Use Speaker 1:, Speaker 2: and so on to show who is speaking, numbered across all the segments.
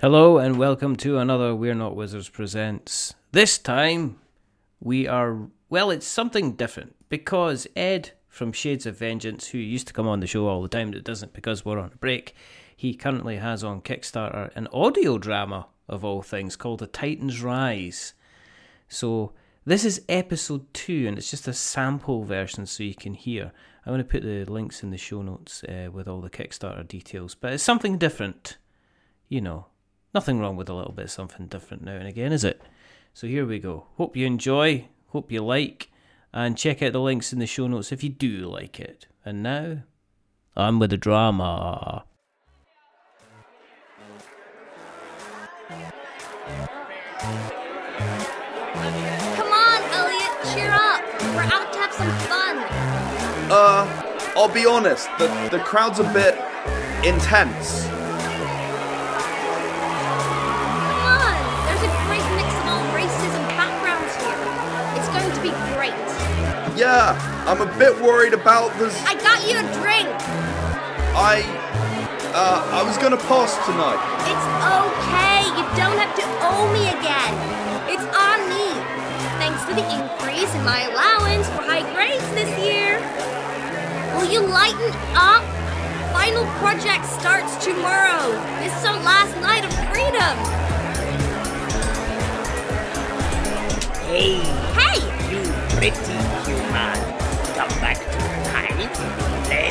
Speaker 1: Hello and welcome to another We're Not Wizards Presents. This time we are, well, it's something different because Ed from Shades of Vengeance, who used to come on the show all the time but doesn't because we're on a break, he currently has on Kickstarter an audio drama of all things called The Titan's Rise. So this is episode two and it's just a sample version so you can hear. I'm going to put the links in the show notes uh, with all the Kickstarter details, but it's something different. You know, Nothing wrong with a little bit of something different now and again, is it? So here we go. Hope you enjoy, hope you like, and check out the links in the show notes if you do like it. And now, on with the drama.
Speaker 2: Come on, Elliot, cheer up. We're out to have some fun.
Speaker 3: Uh, I'll be honest, the, the crowd's a bit intense. Yeah, I'm a bit worried about this.
Speaker 2: I got you a drink.
Speaker 3: I, uh, I was gonna pass tonight.
Speaker 2: It's okay. You don't have to owe me again. It's on me. Thanks to the increase in my allowance for high grades this year. Will you lighten up? Final project starts tomorrow. This is our last night of freedom.
Speaker 4: Hey,
Speaker 2: Hey!
Speaker 4: you pretty Come back to time. Play.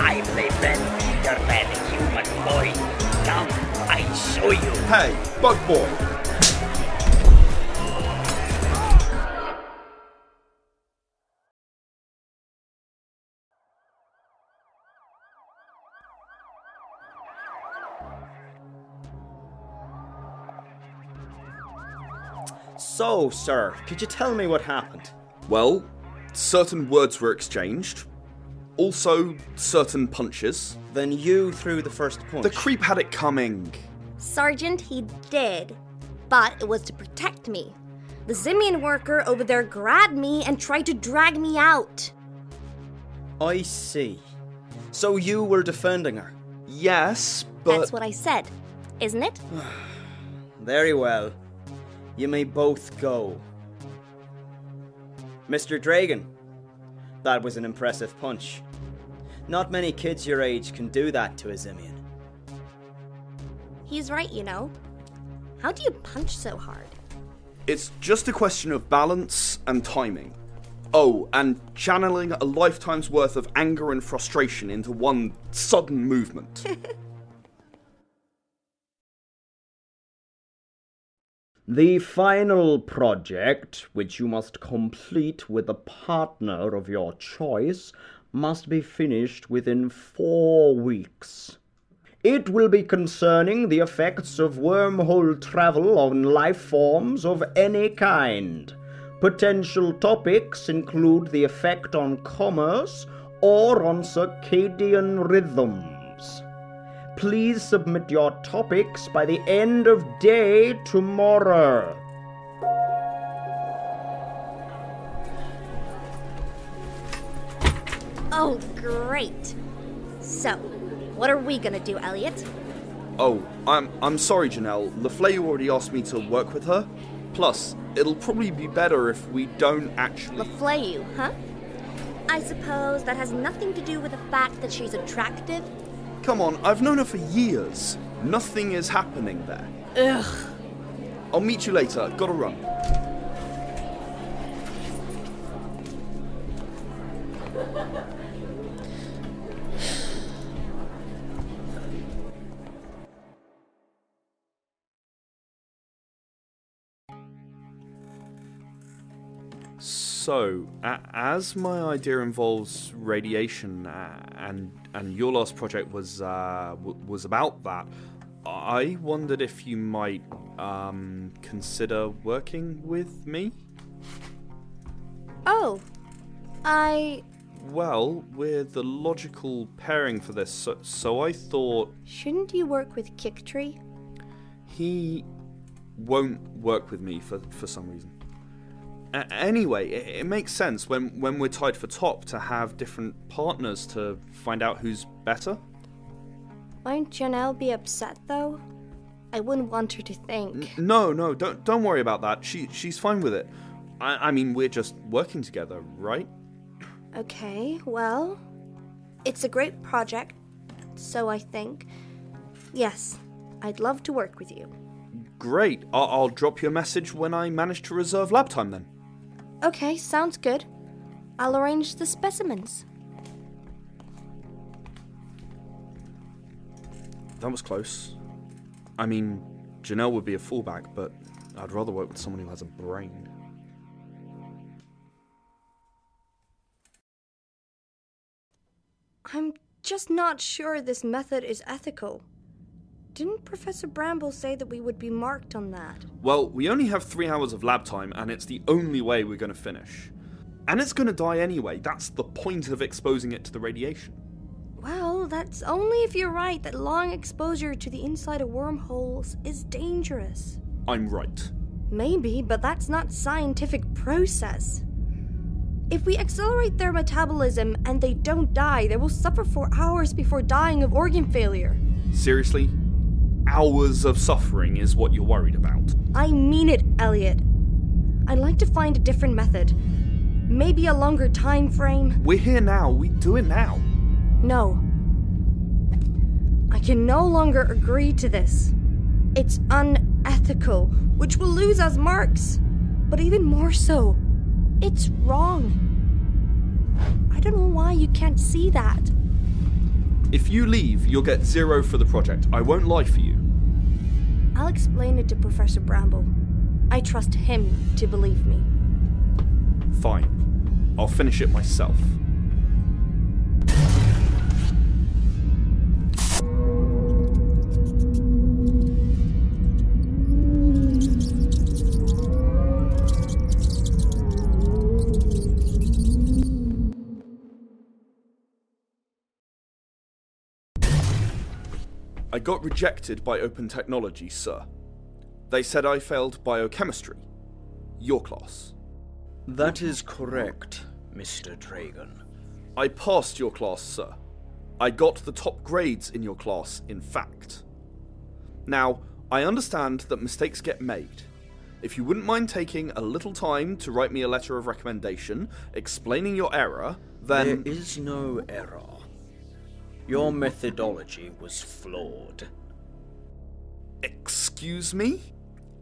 Speaker 4: I play Ben, your bad human boy. Come, I show you.
Speaker 3: Hey, Bug Boy.
Speaker 5: So, sir, could you tell me what happened?
Speaker 3: Well, certain words were exchanged. Also, certain punches.
Speaker 5: Then you threw the first punch.
Speaker 3: The creep had it coming.
Speaker 2: Sergeant, he did. But it was to protect me. The Zimian worker over there grabbed me and tried to drag me out.
Speaker 5: I see. So you were defending her.
Speaker 3: Yes, but
Speaker 2: That's what I said, isn't it?
Speaker 5: Very well. You may both go. Mr. Dragon, that was an impressive punch. Not many kids your age can do that to a Zimian.
Speaker 2: He's right, you know. How do you punch so hard?
Speaker 3: it's just a question of balance and timing. Oh, and channeling a lifetime's worth of anger and frustration into one sudden movement.
Speaker 6: The final project, which you must complete with a partner of your choice, must be finished within four weeks. It will be concerning the effects of wormhole travel on life forms of any kind. Potential topics include the effect on commerce or on circadian rhythms. Please submit your topics by the end of day tomorrow.
Speaker 2: Oh, great. So, what are we gonna do, Elliot?
Speaker 3: oh, I'm I'm sorry, Janelle. LaFleur already asked me to work with her. Plus, it'll probably be better if we don't actually.
Speaker 2: Laflay you, huh? I suppose that has nothing to do with the fact that she's attractive.
Speaker 3: Come on, I've known her for years. Nothing is happening there.
Speaker 2: Ugh.
Speaker 3: I'll meet you later. Gotta run. So, as my idea involves radiation, and and your last project was uh, was about that, I wondered if you might um, consider working with me.
Speaker 2: Oh. I.
Speaker 3: Well, we're the logical pairing for this, so, so I thought
Speaker 2: Shouldn't you work with Kicktree?
Speaker 3: he won't work with me for, for some reason. Anyway, it, it makes sense when, when we're tied for top to have different partners to find out who's better.
Speaker 2: Won't Janelle be upset though? I wouldn't want her to think.
Speaker 3: No, no, don't don't worry about that. She she's fine with it. I, I mean, we're just working together, right?
Speaker 2: Okay, well, it's a great project, so I think. Yes, I'd love to work with you.
Speaker 3: Great. I'll, I'll drop you a message when I manage to reserve lab time then.
Speaker 2: Okay, sounds good. I'll arrange the specimens.
Speaker 3: That was close. I mean, Janelle would be a fallback, but I'd rather work with someone who has a brain.
Speaker 2: I'm just not sure this method is ethical. Didn't Professor Bramble say that we would be marked on that?
Speaker 3: Well, we only have three hours of lab time, and it's the only way we're going to finish. And it's going to die anyway. That's the point of exposing it to the radiation.
Speaker 2: Well, that's only if you're right that long exposure to the inside of wormholes is dangerous.
Speaker 3: I'm right.
Speaker 2: Maybe, but that's not scientific process. If we accelerate their metabolism and they don't die, they will suffer for hours before dying of organ failure.
Speaker 3: Seriously? Hours of suffering is what you're worried about.
Speaker 2: I mean it, Elliot. I'd like to find a different method. Maybe a longer time frame.
Speaker 3: We're here now. We do it now.
Speaker 2: No. I can no longer agree to this. It's unethical, which will lose us marks. But even more so, it's wrong. I don't know why you can't see that.
Speaker 3: If you leave, you'll get zero for the project. I won't lie for you.
Speaker 2: I'll explain it to Professor Bramble. I trust him to believe me.
Speaker 3: Fine. I'll finish it myself. I got rejected by Open Technology, sir. They said I failed biochemistry. Your class.
Speaker 6: That is correct, Mr. Dragon.
Speaker 3: I passed your class, sir. I got the top grades in your class, in fact. Now, I understand that mistakes get made. If you wouldn't mind taking a little time to write me a letter of recommendation explaining your error, then.
Speaker 6: There is no error. Your methodology was flawed.
Speaker 3: Excuse me?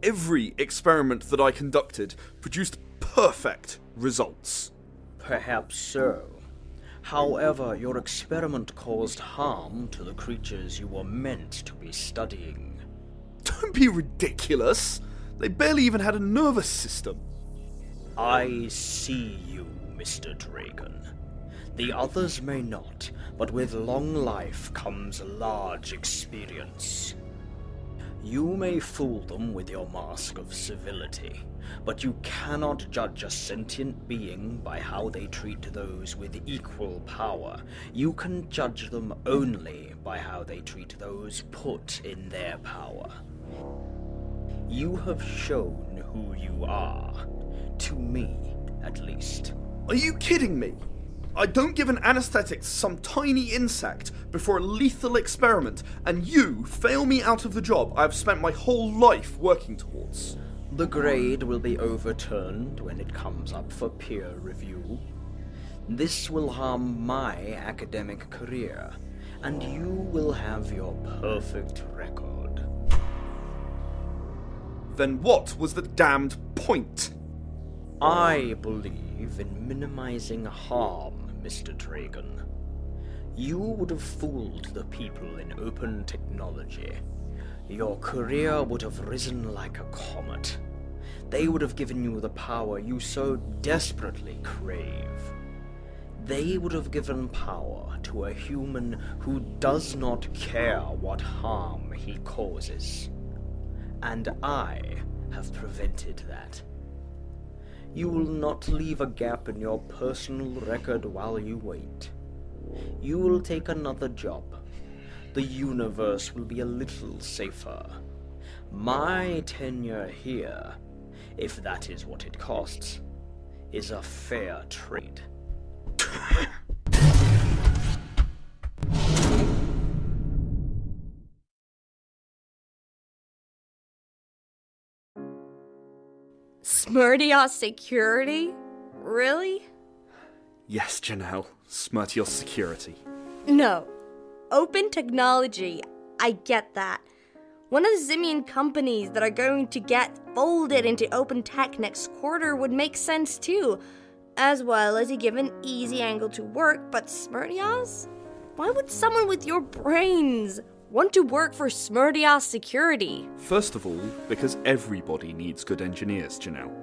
Speaker 3: Every experiment that I conducted produced perfect results.
Speaker 6: Perhaps so. However, your experiment caused harm to the creatures you were meant to be studying.
Speaker 3: Don't be ridiculous. They barely even had a nervous system.
Speaker 6: I see you, Mr. Dragon. The others may not, but with long life comes large experience. You may fool them with your mask of civility, but you cannot judge a sentient being by how they treat those with equal power. You can judge them only by how they treat those put in their power. You have shown who you are. To me, at least.
Speaker 3: Are you kidding me? I don't give an anesthetic to some tiny insect before a lethal experiment, and you fail me out of the job I have spent my whole life working towards.
Speaker 6: The grade will be overturned when it comes up for peer review. This will harm my academic career, and you will have your perfect record.
Speaker 3: Then what was the damned point?
Speaker 6: I believe in minimizing harm, Mr. Dragon. You would have fooled the people in open technology. Your career would have risen like a comet. They would have given you the power you so desperately crave. They would have given power to a human who does not care what harm he causes. And I have prevented that. You will not leave a gap in your personal record while you wait. You will take another job. The universe will be a little safer. My tenure here, if that is what it costs, is a fair trade.
Speaker 2: Smirtios Security? Really?
Speaker 3: Yes, Janelle. Smirtios Security.
Speaker 2: No. Open technology. I get that. One of the Zimian companies that are going to get folded into Open Tech next quarter would make sense too, as well as you give an easy angle to work, but Smirtios? Why would someone with your brains want to work for Smirtios Security?
Speaker 3: First of all, because everybody needs good engineers, Janelle.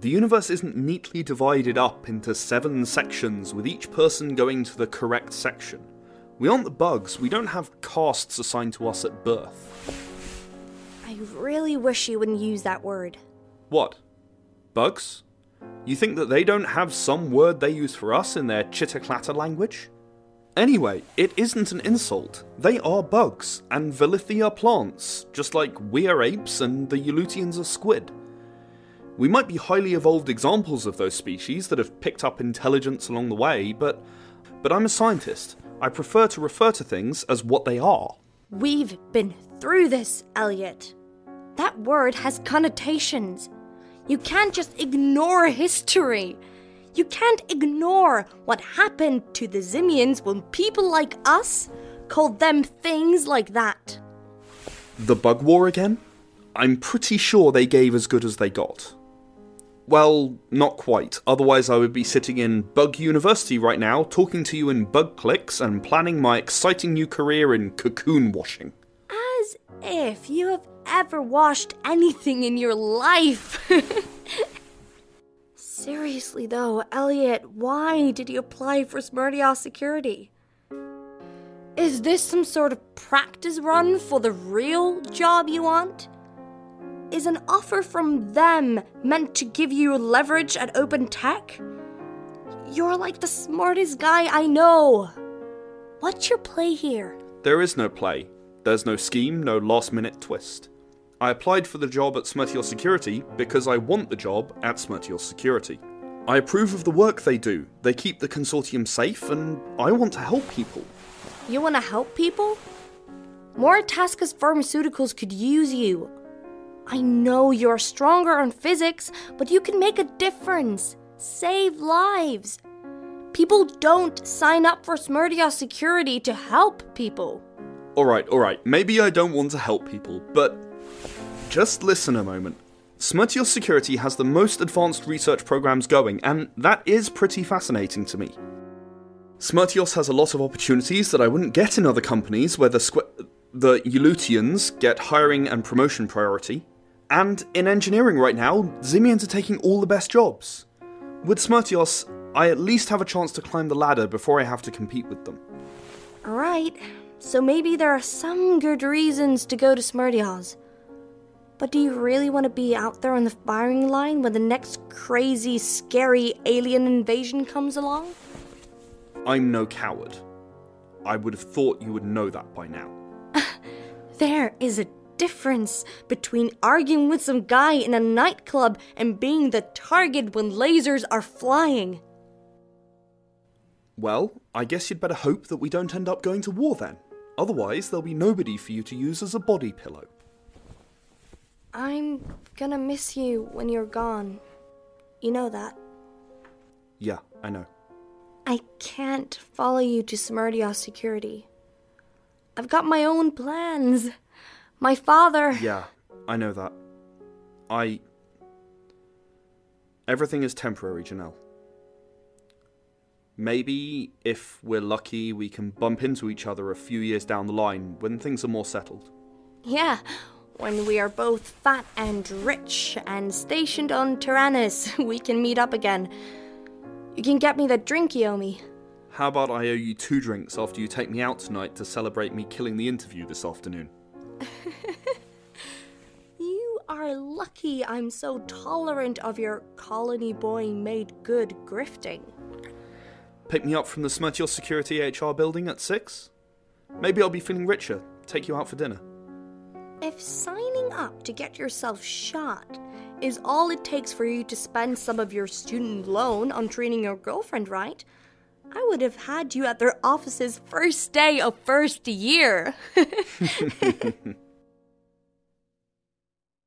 Speaker 3: The universe isn't neatly divided up into seven sections with each person going to the correct section. We aren't the bugs, we don't have castes assigned to us at birth.
Speaker 2: I really wish you wouldn't use that word.
Speaker 3: What? Bugs? You think that they don't have some word they use for us in their chitter clatter language? Anyway, it isn't an insult. They are bugs, and Velithia are plants, just like we are apes and the Eulutians are squid. We might be highly evolved examples of those species that have picked up intelligence along the way, but but I'm a scientist. I prefer to refer to things as what they are.
Speaker 2: We've been through this, Elliot. That word has connotations. You can't just ignore history. You can't ignore what happened to the Zimians when people like us called them things like that.
Speaker 3: The bug war again? I'm pretty sure they gave as good as they got. Well, not quite. Otherwise, I would be sitting in Bug University right now, talking to you in bug clicks and planning my exciting new career in cocoon washing.
Speaker 2: As if you have ever washed anything in your life. Seriously, though, Elliot, why did you apply for Smirtios Security? Is this some sort of practice run for the real job you want? Is an offer from them meant to give you leverage at Open Tech? You're like the smartest guy I know. What's your play here?
Speaker 3: There is no play. There's no scheme, no last minute twist. I applied for the job at Smirtios Security because I want the job at Smirtios Security. I approve of the work they do. They keep the consortium safe, and I want to help people.
Speaker 2: You want to help people? Moritascus Pharmaceuticals could use you. I know you're stronger on physics, but you can make a difference. Save lives. People don't sign up for Smirtios Security to help people.
Speaker 3: Alright, alright, maybe I don't want to help people, but just listen a moment. Smirtios Security has the most advanced research programs going, and that is pretty fascinating to me. Smirtios has a lot of opportunities that I wouldn't get in other companies where the, squ- the Eulutians get hiring and promotion priority. And in engineering right now, Zimians are taking all the best jobs. With Smirtios, I at least have a chance to climb the ladder before I have to compete with them.
Speaker 2: Alright, so maybe there are some good reasons to go to Smirtios. But do you really want to be out there on the firing line when the next crazy, scary alien invasion comes along?
Speaker 3: I'm no coward. I would have thought you would know that by now.
Speaker 2: There is a difference between arguing with some guy in a nightclub and being the target when lasers are flying.
Speaker 3: Well, I guess you'd better hope that we don't end up going to war then. Otherwise, there'll be nobody for you to use as a body pillow.
Speaker 2: I'm gonna miss you when you're gone. You know that.
Speaker 3: Yeah, I know.
Speaker 2: I can't follow you to Smirtios Security. I've got my own plans. My father.
Speaker 3: Yeah, I know that. I. Everything is temporary, Janelle. Maybe, if we're lucky, we can bump into each other a few years down the line when things are more settled.
Speaker 2: Yeah, when we are both fat and rich and stationed on Tyrannus, we can meet up again. You can get me that drink you owe me.
Speaker 3: How about I owe you two drinks after you take me out tonight to celebrate me killing the interview this afternoon?
Speaker 2: You are lucky I'm so tolerant of your colony boy made good grifting.
Speaker 3: Pick me up from the Smirtios Security HR building at 6? Maybe I'll be feeling richer. Take you out for dinner.
Speaker 2: If signing up to get yourself shot is all it takes for you to spend some of your student loan on treating your girlfriend right, I would have had you at their offices first day of first year.